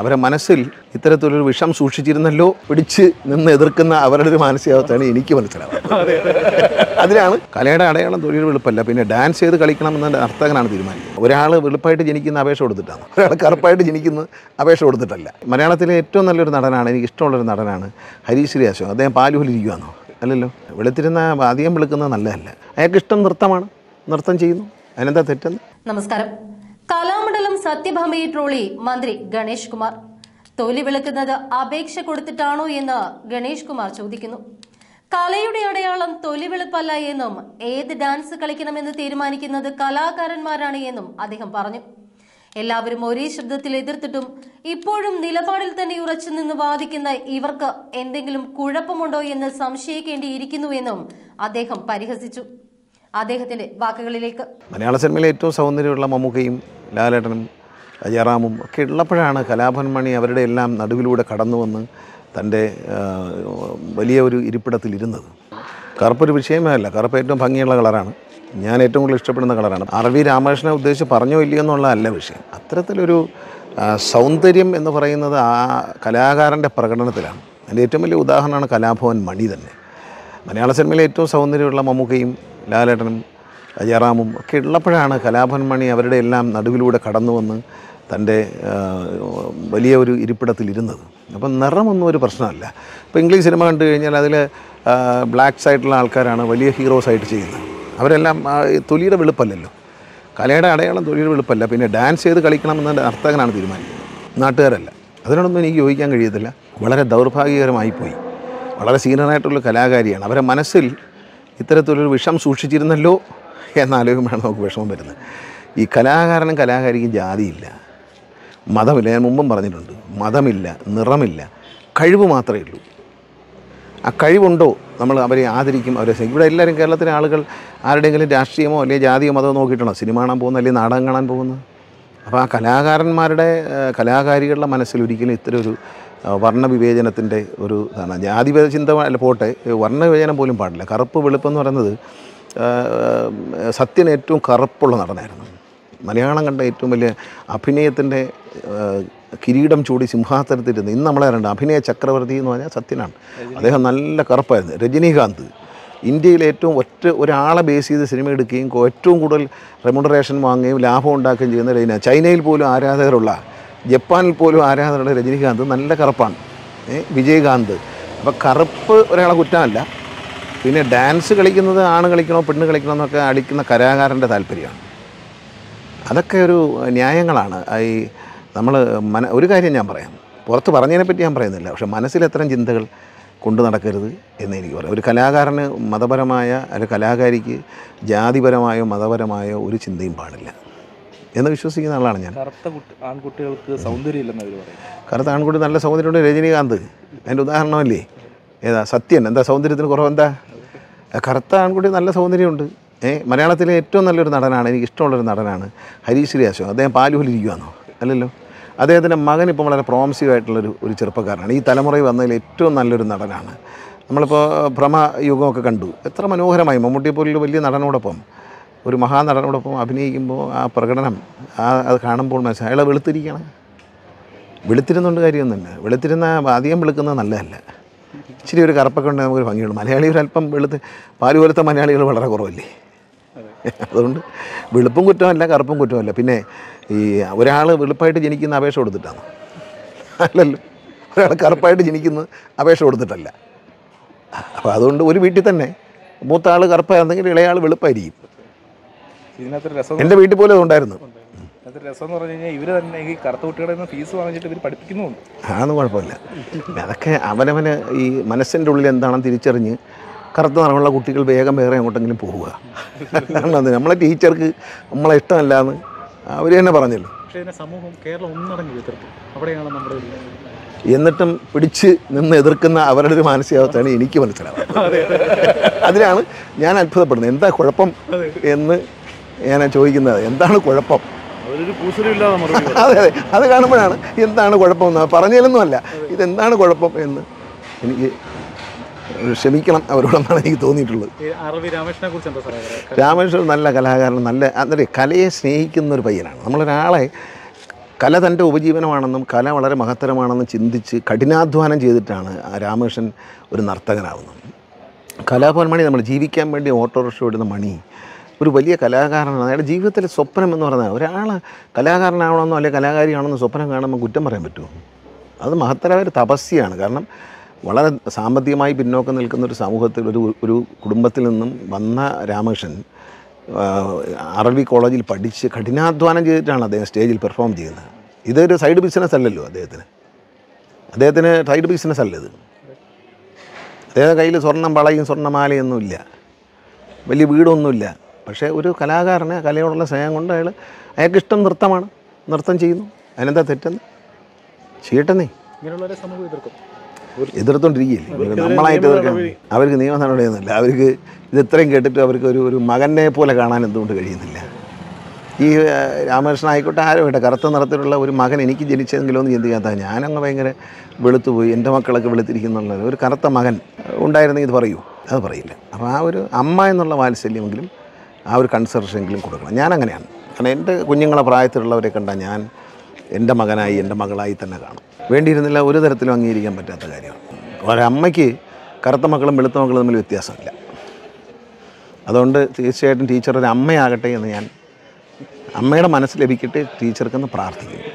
അവരെ മനസ്സിൽ ഇത്തരത്തിലൊരു വിഷം സൂക്ഷിച്ചിരുന്നല്ലോ പിടിച്ച് നിന്ന് എതിർക്കുന്ന അവരുടെ ഒരു മാനസികാവസ്ഥയാണ് എനിക്ക് മനസ്സിലാവുന്നത്. അതിലാണ് കലയുടെ അടയാളം തൊഴിൽ വെളുപ്പല്ല. പിന്നെ ഡാൻസ് ചെയ്ത് എന്ന നർത്തകനാണ് തീരുമാനിക്കുന്നത്. ഒരാൾ വെളുപ്പായിട്ട് ജനിക്കുന്ന അപേക്ഷ കൊടുത്തിട്ടാണ്. ഒരാൾ കറുപ്പായിട്ട് ജനിക്കുന്ന അപേക്ഷ കൊടുത്തിട്ടല്ല. മലയാളത്തിലെ ഏറ്റവും നല്ലൊരു നടനാണ് എനിക്ക് ഇഷ്ടമുള്ളൊരു നടനാണ് ഹരീശ്രീ അശോക്. അദ്ദേഹം പാലൂരിരിക്കുവാന്നോ അല്ലല്ലോ. വെളുത്തിരുന്ന അധികം വെളുക്കുന്നത് നല്ലതല്ല. അയാൾക്ക് ഇഷ്ടം നൃത്തമാണ്. നൃത്തം ചെയ്യുന്നു. അതിനെന്താ തെറ്റെന്ന്? നമസ്കാരം. സത്യഭാമയെ ട്രോളി മന്ത്രി ഗണേഷ് കുമാർ. തൊലി വിളക്കുന്നത് അപേക്ഷ കൊടുത്തിട്ടാണോ എന്ന് ഗണേഷ് കുമാർ ചോദിക്കുന്നു. കലയുടെ അടയാളം തൊലി വെളുപ്പല്ല എന്നും ഏത് ഡാൻസ് കളിക്കണമെന്ന് തീരുമാനിക്കുന്നത് കലാകാരന്മാരാണ് എന്നും അദ്ദേഹം പറഞ്ഞു. എല്ലാവരും ഒരേ ശബ്ദത്തിൽ എതിർത്തിട്ടും ഇപ്പോഴും നിലപാടിൽ തന്നെ ഉറച്ചു നിന്ന് വാദിക്കുന്ന ഇവർക്ക് എന്തെങ്കിലും കുഴപ്പമുണ്ടോ എന്ന് സംശയിക്കേണ്ടിയിരിക്കുന്നുവെന്നും അദ്ദേഹം പരിഹസിച്ചു. അദ്ദേഹത്തിന്റെ വാക്കുകളിലേക്ക്. മലയാള സിനിമയിലെ ഏറ്റവും സൗന്ദര്യമുള്ള മമ്മൂക്കയും ലാലേട്ടനും ജയറാമും ഒക്കെ ഉള്ളപ്പോഴാണ് കലാഭവൻ മണി അവരുടെ എല്ലാം നടുവിലൂടെ കടന്നു വന്ന് തന്റെ വലിയ ഒരു ഇരിപ്പിടത്തിലിരുന്നത് കറുപ്പൊരു വിഷയമേ അല്ല കറുപ്പ് ഏറ്റവും ഭംഗിയുള്ള കളറാണ്. ഞാൻ ഏറ്റവും കൂടുതൽ ഇഷ്ടപ്പെടുന്ന കളറാണ്. ആർ വി രാമകൃഷ്ണനെ ഉദ്ദേശിച്ച് പറഞ്ഞോ ഇല്ലയോ എന്നുള്ളതല്ല വിഷയം. അത്തരത്തിലൊരു സൗന്ദര്യം എന്ന് പറയുന്നത് ആ കലാകാരന്റെ പ്രകടനത്തിലാണ്. അതിന്റെ ഏറ്റവും വലിയ ഉദാഹരണമാണ് കലാഭവൻ മണി തന്നെ. മലയാള സിനിമയിലെ ഏറ്റവും സൗന്ദര്യമുള്ള മമ്മൂക്കയും ലാലേട്ടനും ജയറാമും ഒക്കെ ഉള്ളപ്പോഴാണ് കലാഭൻ മണി അവരുടെ എല്ലാം നടുവിലൂടെ കടന്നു വന്ന് തന്റെ വലിയ ഒരു ഇരിപ്പിടത്തിലിരുന്നത് അപ്പം നിറമൊന്നും ഒരു പ്രശ്നമല്ല. ഇപ്പോൾ ഇംഗ്ലീഷ് സിനിമ കണ്ടു കഴിഞ്ഞാൽ അതിൽ ബ്ലാക്ക് സൈഡിലുള്ള ആൾക്കാരാണ് വലിയ ഹീറോസ് ആയിട്ട് ചെയ്യുന്നത്. അവരെല്ലാം തൊലിയുടെ വെളുപ്പല്ലല്ലോ. കലയുടെ അടയാളം തൊലിയുടെ വെളുപ്പല്ല. പിന്നെ ഡാൻസ് ചെയ്ത് കളിക്കണമെന്ന് നർത്തകനാണ് തീരുമാനിക്കുന്നത്. നാട്ടുകാരല്ല. അതിനോടൊന്നും എനിക്ക് യോജിക്കാൻ കഴിയത്തില്ല. വളരെ ദൗർഭാഗ്യകരമായി പോയി വളരെ സീനിയറായിട്ടുള്ള കലാകാരിയാണ്. അവരെ മനസ്സിൽ ഇത്തരത്തിലൊരു വിഷം സൂക്ഷിച്ചിരുന്നല്ലോ എന്നാലോചിക്കുമ്പോഴാണ് നമുക്ക് വിഷമം വരുന്നത്. ഈ കലാകാരനും കലാകാരിക്കും ജാതിയില്ല. മതമില്ല. ഞാൻ മുമ്പും പറഞ്ഞിട്ടുണ്ട്. മതമില്ല നിറമില്ല. കഴിവ് മാത്രമേ ഉള്ളൂ. ആ കഴിവുണ്ടോ? നമ്മൾ അവരെ ആദരിക്കും അവരെ. ഇവിടെ എല്ലാവരും കേരളത്തിലെ ആളുകൾ ആരുടെയെങ്കിലും രാഷ്ട്രീയമോ അല്ലെങ്കിൽ ജാതിയോ മതമോ നോക്കിയിട്ടാണോ സിനിമ കാണാൻ പോകുന്നത് അല്ലെങ്കിൽ നാടകം കാണാൻ പോകുന്നത് അപ്പോൾ ആ കലാകാരന്മാരുടെ കലാകാരികളുടെ മനസ്സിൽ ഒരിക്കലും ഇത്തരം ഒരു വർണവിവേചനത്തിന്റെ ഒരു ഇതാണ്. ജാതി ചിന്ത പോട്ടെ. വർണവിവേചനം പോലും പാടില്ല. കറുപ്പ് വെളുപ്പെന്ന് പറയുന്നത് സത്യൻ ഏറ്റവും കറുപ്പുള്ള നടനായിരുന്നു. മലയാളം കണ്ട ഏറ്റവും വലിയ അഭിനയത്തിന്റെ കിരീടം ചൂടി സിംഹാസനത്തിരുന്ന് ഇന്ന് നമ്മളെ രണ്ട് അഭിനയ ചക്രവർത്തി എന്ന് പറഞ്ഞാൽ സത്യനാണ്. അദ്ദേഹം നല്ല കറുപ്പായിരുന്നു. രജനീകാന്ത് ഇന്ത്യയിൽ ഏറ്റവും ഒറ്റ ഒരാളെ ബേസ് ചെയ്ത് സിനിമ എടുക്കുകയും ഏറ്റവും കൂടുതൽ റെമുണറേഷൻ വാങ്ങുകയും ലാഭം ഉണ്ടാക്കുകയും ചെയ്യുന്ന രചന. ചൈനയിൽ പോലും ആരാധകരുള്ള ജപ്പാനിൽ പോലും ആരാധകരുള്ള രജനീകാന്ത് നല്ല കറുപ്പാണ്. വിജയകാന്ത്. അപ്പോൾ കറുപ്പ് ഒരാളെ കുറ്റമല്ല. പിന്നെ ഡാൻസ് കളിക്കുന്നത് ആണ് കളിക്കണോ പെണ്ണ് കളിക്കണോ എന്നൊക്കെ അടിക്കുന്ന കലാകാരന്റെ താല്പര്യമാണ്. അതൊക്കെ ഒരു ന്യായങ്ങളാണ്. ഈ നമ്മൾ മന ഒരു കാര്യം ഞാൻ പറയാം. പുറത്ത് പറഞ്ഞതിനെ പറ്റി ഞാൻ പറയുന്നില്ല. പക്ഷെ മനസ്സിൽ എത്തരം ചിന്തകൾ കൊണ്ടു നടക്കരുത് എന്ന് എനിക്ക് പറയാം. ഒരു കലാകാരന് മതപരമായ അല്ലെങ്കിൽ കലാകാരിക്ക് ജാതിപരമായോ മതപരമായോ ഒരു ചിന്തയും പാടില്ല എന്ന് വിശ്വസിക്കുന്ന ആളാണ് ഞാൻ. കറുത്ത ആൺകുട്ടികൾക്ക് സൗന്ദര്യമില്ലെന്ന് അവർ പറയും. കറുത്ത ആൺകുട്ടി നല്ല സൗന്ദര്യമുണ്ട് രജനീകാന്ത്. അതിന്റെ ഉദാഹരണമല്ലേ? ഏതാ? സത്യൻ. എന്താ സൗന്ദര്യത്തിന് കുറവെന്താ? കറുത്ത ആൺകുട്ടി നല്ല സൗന്ദര്യമുണ്ട്. ഏ മലയാളത്തിലെ ഏറ്റവും നല്ലൊരു നടനാണ് എനിക്ക് ഇഷ്ടമുള്ളൊരു നടനാണ് ഹരീഷ് ശ്രീയാശോ അദ്ദേഹം പാലുപോലിരിക്കുവാണോ അല്ലല്ലോ. അദ്ദേഹത്തിന്റെ മകൻ ഇപ്പം വളരെ പ്രോമിസീവ് ആയിട്ടുള്ളൊരു ഒരു ചെറുപ്പക്കാരനാണ്. ഈ തലമുറയിൽ വന്നതിൽ ഏറ്റവും നല്ലൊരു നടനാണ്. നമ്മളിപ്പോൾ ഭ്രമ യുഗമൊക്കെ കണ്ടു. എത്ര മനോഹരമായി. മമ്മൂട്ടിയെ പോലൊരു വലിയ നടനോടൊപ്പം ഒരു മഹാനടനോടൊപ്പം അഭിനയിക്കുമ്പോൾ ആ പ്രകടനം ആ അത് കാണുമ്പോൾ മനസ്സിലായി. അയാളെ വെളുത്തിരിക്കണം. വെളുത്തിരുന്നുകൊണ്ട് കാര്യമൊന്നുമില്ല. വെളുത്തിരുന്ന അധികം വെളുക്കുന്നത് നല്ലതല്ല. ഇച്ചിരി ഒരു കറുപ്പൊക്കെ ഉണ്ടെങ്കിൽ നമുക്കൊരു ഭംഗിയുള്ളൂ. മലയാളി ഒരു അല്പം വെളുത്ത് പാൽ പോലത്തെ മലയാളികൾ വളരെ കുറവല്ലേ? അതുകൊണ്ട് വെളുപ്പും കുറ്റമല്ല കറുപ്പും കുറ്റമല്ല. പിന്നെ ഈ ഒരാൾ വെളുപ്പായിട്ട് ജനിക്കുന്ന അപേക്ഷ കൊടുത്തിട്ടാണ്. അല്ലല്ലോ. ഒരാൾ കറുപ്പായിട്ട് ജനിക്കുന്ന അപേക്ഷ കൊടുത്തിട്ടല്ല. അപ്പോൾ അതുകൊണ്ട് ഒരു വീട്ടിൽ തന്നെ മൂത്ത ആൾ കറുപ്പായിരുന്നെങ്കിൽ ഇളയാൾ വെളുപ്പായിരിക്കും. എന്റെ വീട്ടിൽ പോലും അതുണ്ടായിരുന്നു. പറഞ്ഞു കഴിഞ്ഞാൽ ഇവർ തന്നെ ഈ കറുത്ത കുട്ടികളുടെ നിന്ന് ഫീസ് വാങ്ങിച്ചിട്ട് ഇവർ പഠിപ്പിക്കുന്നുണ്ട്. അതൊന്നും കുഴപ്പമില്ല. അതൊക്കെ അവനവന് ഈ മനസ്സിന്റെ ഉള്ളിൽ എന്താണെന്ന് തിരിച്ചറിഞ്ഞ് കറുത്ത നിറമുള്ള കുട്ടികൾ വേഗം വേറെ എങ്ങോട്ടെങ്കിലും പോവുക. കാരണം അത്. നമ്മളെ ടീച്ചർക്ക് നമ്മളെ ഇഷ്ടമല്ല എന്ന് അവർ തന്നെ പറഞ്ഞല്ലോ. പക്ഷേ ഇതിനെ സമൂഹം കേരളം ഒന്നടങ്ങി എതിർത്തു. അവിടെയാണ് നമ്മുടെ എന്നിട്ടും പിടിച്ച് നിന്ന് എതിർക്കുന്ന അവരുടെ ഒരു മാനസികാവസ്ഥയാണ് എനിക്ക് മനസ്സിലാവുന്നത്. അതിലാണ് ഞാൻ അത്ഭുതപ്പെടുന്നത്. എന്താ കുഴപ്പം എന്ന് ഞാൻ ചോദിക്കുന്നത്. എന്താണ് കുഴപ്പം? അതെ അതെ. അത് കാണുമ്പോഴാണ് എന്താണ് കുഴപ്പമെന്ന് പറഞ്ഞതിലൊന്നുമല്ല ഇതെന്താണ് കുഴപ്പം എന്ന് എനിക്ക് ക്ഷമിക്കണം അവരോടെന്നാണ് എനിക്ക് തോന്നിയിട്ടുള്ളത്. രാമകൃഷ്ണൻ? നല്ല കലാകാരൻ നല്ല അതെ കലയെ സ്നേഹിക്കുന്ന ഒരു പയ്യനാണ്. നമ്മളൊരാളെ കല തന്റെ ഉപജീവനമാണെന്നും കല വളരെ മഹത്തരമാണെന്നും ചിന്തിച്ച് കഠിനാധ്വാനം ചെയ്തിട്ടാണ് ആ രാമകൃഷ്ണൻ ഒരു നർത്തകനാവുന്നത്. കലാഭവൻ മണി നമ്മൾ ജീവിക്കാൻ വേണ്ടി ഓട്ടോറിക്ഷ ഓടുന്ന മണി ഒരു വലിയ കലാകാരനാണ്. അയാളുടെ ജീവിതത്തിലെ സ്വപ്നം എന്ന് പറഞ്ഞാൽ ഒരാൾ കലാകാരനാവണമെന്നോ അല്ലെങ്കിൽ കലാകാരിയാണെന്നോ സ്വപ്നം കാണുമ്പോൾ കുറ്റം പറയാൻ പറ്റുമോ? അത് മഹത്തരമായ ഒരു തപസ്യാണ് കാരണം വളരെ സാമ്പത്തികമായി പിന്നോക്കം നിൽക്കുന്ന ഒരു സമൂഹത്തിൽ ഒരു ഒരു കുടുംബത്തിൽ നിന്നും വന്ന രാമകൃഷ്ണൻ അറബി കോളേജിൽ പഠിച്ച് കഠിനാധ്വാനം ചെയ്തിട്ടാണ് അദ്ദേഹം സ്റ്റേജിൽ പെർഫോം ചെയ്യുന്നത്. ഇതൊരു സൈഡ് ബിസിനസ് അല്ലല്ലോ അദ്ദേഹത്തിന്. അദ്ദേഹത്തിന് സൈഡ് ബിസിനസ് അല്ല ഇത്. അദ്ദേഹം കയ്യിൽ സ്വർണം വളയും സ്വർണമാലയൊന്നുമില്ല. വലിയ വീടൊന്നുമില്ല. പക്ഷേ ഒരു കലാകാരനെ കലയോടുള്ള സ്നേഹം കൊണ്ട് അയാൾ അയാൾക്ക് ഇഷ്ടം നൃത്തമാണ്. നൃത്തം ചെയ്യുന്നു. അതിനെന്താ തെറ്റെന്ന്? ചെയ്യട്ടെന്നേ ഇങ്ങനെയുള്ളവരെ സമൂഹം എതിർക്കും. എതിർത്തോണ്ടിരിക്കുകയില്ലേ? നമ്മളായിട്ട് എതിർക്കാൻ അവർക്ക് നിയമ നടപടിയൊന്നുമില്ല. അവർക്ക് ഇത് ഇത്രയും കേട്ടിട്ട് അവർക്ക് ഒരു ഒരു മകനെ പോലെ കാണാൻ എന്തുകൊണ്ട് കഴിയുന്നില്ല? ഈ രാമകൃഷ്ണൻ ആയിക്കോട്ടെ ആരോ ആയിട്ടെ കറുത്ത നിറത്തിലുള്ള ഒരു മകൻ എനിക്ക് ജനിച്ചെങ്കിലോ എന്ന് ചിന്തിക്കാത്ത ഞാനങ്ങ് ഭയങ്കര വെളുത്തുപോയി എന്റെ മക്കളൊക്കെ വെളുത്തിരിക്കുന്നുള്ള ഒരു കറുത്ത മകൻ ഉണ്ടായിരുന്നെങ്കിൽ ഇത് പറയൂ. അത് പറയില്ല. അപ്പോൾ ആ ഒരു അമ്മ എന്നുള്ള വാത്സല്യമെങ്കിലും ആ ഒരു കൺസർഷനെങ്കിലും കൊടുക്കണം. ഞാൻ അങ്ങനെയാണ് കാരണം എന്റെ കുഞ്ഞുങ്ങളെ പ്രായത്തിലുള്ളവരെ കണ്ട ഞാൻ എന്റെ മകനായി എന്റെ മകളായി തന്നെ കാണും. വേണ്ടിയിരുന്നില്ല ഒരു തരത്തിലും അംഗീകരിക്കാൻ പറ്റാത്ത കാര്യമാണ്. ഒരമ്മയ്ക്ക് കറുത്ത മക്കളും വെളുത്ത മക്കളും തമ്മിൽ വ്യത്യാസമില്ല. അതുകൊണ്ട് തീർച്ചയായിട്ടും ടീച്ചർ ഒരു അമ്മയാകട്ടെ എന്ന് ഞാൻ അമ്മയുടെ മനസ്സ് ലഭിക്കട്ടെ ടീച്ചർക്കെന്ന് പ്രാർത്ഥിക്കുന്നു.